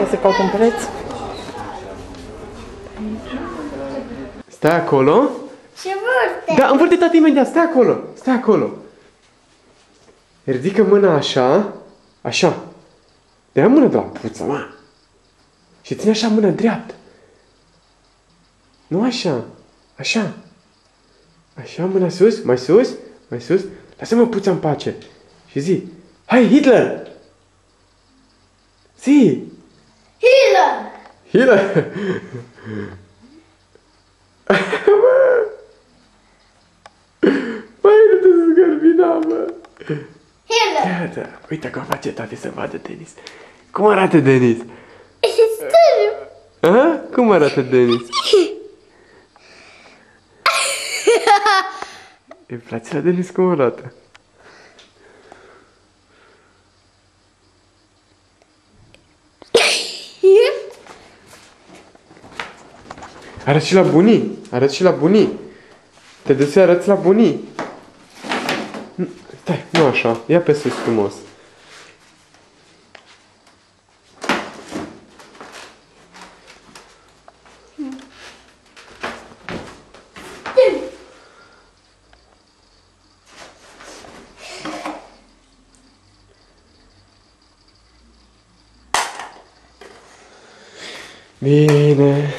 Ia să caut un preț. Stai acolo. Și vârte. Da, învârte tati imediat, stai acolo, stai acolo. Ridică mâna așa, așa. Dă mâna de la puță, mă. Și ține așa mâna dreaptă. Nu așa, așa. Așa, mâna sus, mai sus, mai sus. Lasă-mă puța în pace. Și zi, hai Hitler! Zi! Hilă. Hitler! Mai nu te zgârbina, mă! Hilă. Iată, uite cum face tati să vadă Denis. Cum arată Denis? Stârp. A? Cum arată Denis? Îi place la Denis cum arată? Arăți și la bunii, arăți și la bunii. Te duci să arăți la bunii. Nu, Stai, nu așa, ia pe sus frumos. Bine.